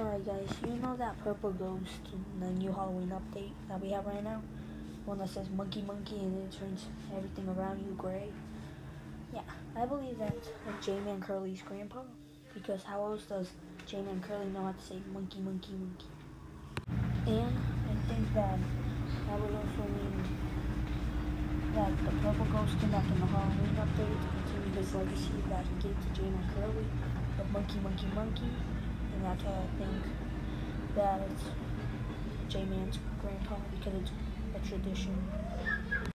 Alright guys, you know that purple ghost in the new Halloween update that we have right now? One that says monkey monkey and it turns everything around you gray. Yeah, I believe that's Jmancurly's grandpa. Because how else does Jmancurly know how to say monkey monkey monkey? And I think that that would also mean that the purple ghost came back in the Halloween update to continue his legacy that he gave to Jmancurly of monkey monkey monkey and that's why I think that it's J-Man's grandpa because it's a tradition.